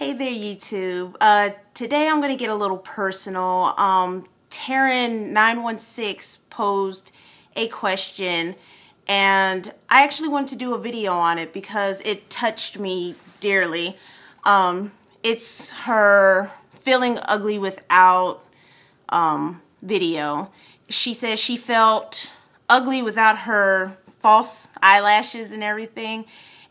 Hey there, YouTube. Uh, today I'm going to get a little personal. Um, Taren916 posed a question, and I actually wanted to do a video on it because it touched me dearly. Um, it's her feeling ugly without um, video. She says she felt ugly without her false eyelashes and everything.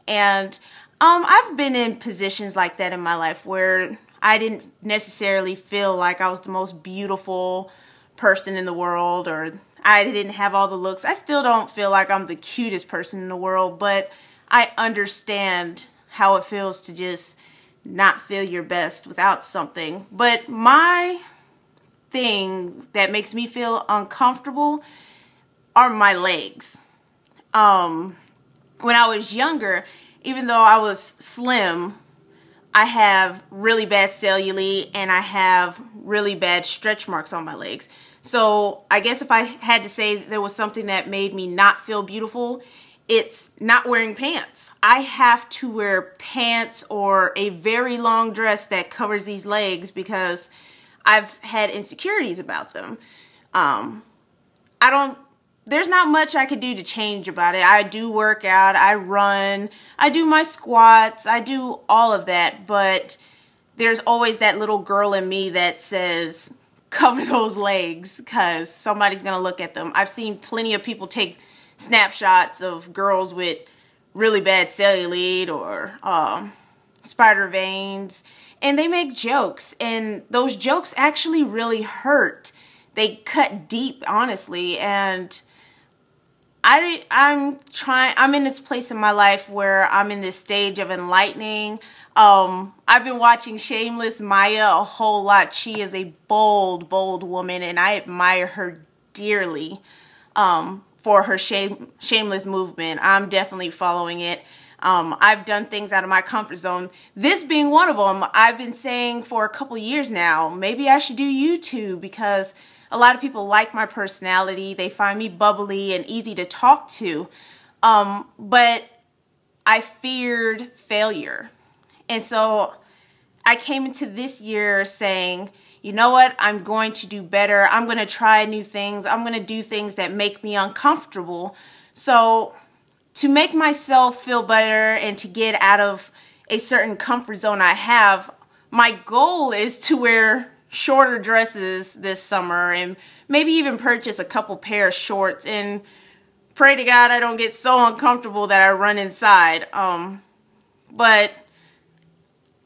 And um, I've been in positions like that in my life where I didn't necessarily feel like I was the most beautiful person in the world or I didn't have all the looks. I still don't feel like I'm the cutest person in the world, but I understand how it feels to just not feel your best without something. But my thing that makes me feel uncomfortable are my legs. Um, when I was younger, even though I was slim, I have really bad cellulite and I have really bad stretch marks on my legs. So I guess if I had to say there was something that made me not feel beautiful, it's not wearing pants. I have to wear pants or a very long dress that covers these legs because I've had insecurities about them. Um, I don't there's not much I could do to change about it. I do work out, I run, I do my squats, I do all of that, but there's always that little girl in me that says, cover those legs because somebody's going to look at them. I've seen plenty of people take snapshots of girls with really bad cellulite or um, spider veins, and they make jokes, and those jokes actually really hurt. They cut deep, honestly, and I, I'm trying, I'm in this place in my life where I'm in this stage of enlightening. Um, I've been watching Shameless Maya a whole lot. She is a bold, bold woman, and I admire her dearly um, for her shame, shameless movement. I'm definitely following it. Um, I've done things out of my comfort zone. This being one of them, I've been saying for a couple years now, maybe I should do YouTube because a lot of people like my personality. They find me bubbly and easy to talk to. Um, but I feared failure. And so I came into this year saying, you know what? I'm going to do better. I'm going to try new things. I'm going to do things that make me uncomfortable. So to make myself feel better and to get out of a certain comfort zone I have, my goal is to wear shorter dresses this summer and maybe even purchase a couple pair of shorts and pray to God I don't get so uncomfortable that I run inside. Um, but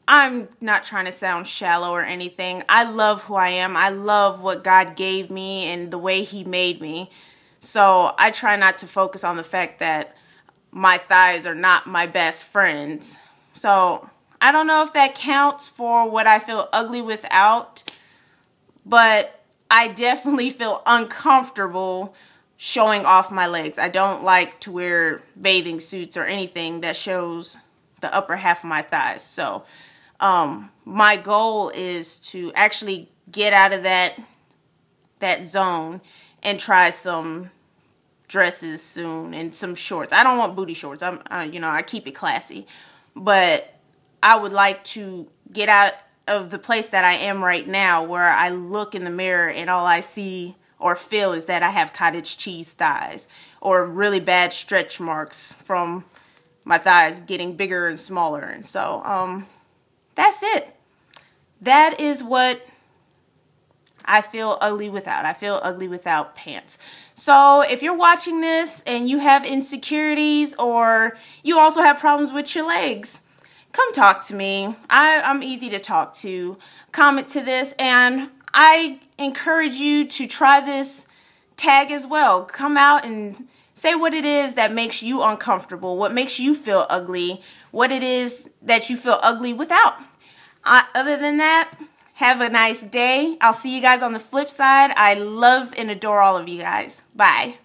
I'm not trying to sound shallow or anything. I love who I am. I love what God gave me and the way He made me. So I try not to focus on the fact that my thighs are not my best friends. So I don't know if that counts for what I feel ugly without but I definitely feel uncomfortable showing off my legs. I don't like to wear bathing suits or anything that shows the upper half of my thighs. So um, my goal is to actually get out of that that zone and try some dresses soon and some shorts. I don't want booty shorts. I'm you know, I keep it classy. But I would like to get out of the place that I am right now where I look in the mirror and all I see or feel is that I have cottage cheese thighs or really bad stretch marks from my thighs getting bigger and smaller. And so, um, that's it. That is what I feel ugly without. I feel ugly without pants. So if you're watching this and you have insecurities or you also have problems with your legs, come talk to me. I, I'm easy to talk to. Comment to this, and I encourage you to try this tag as well. Come out and say what it is that makes you uncomfortable, what makes you feel ugly, what it is that you feel ugly without. Other than that, have a nice day. I'll see you guys on the flip side. I love and adore all of you guys. Bye.